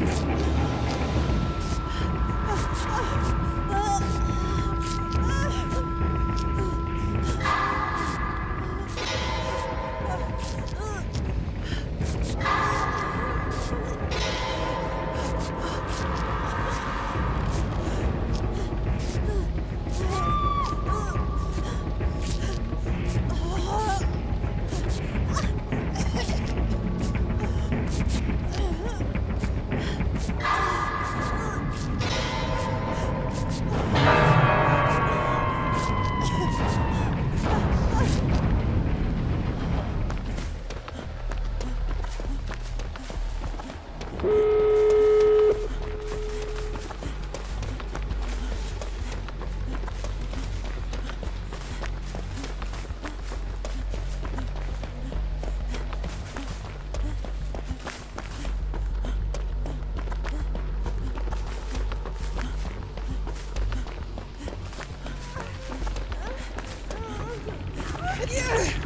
Ugh! Yeah.